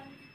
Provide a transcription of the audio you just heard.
everyone.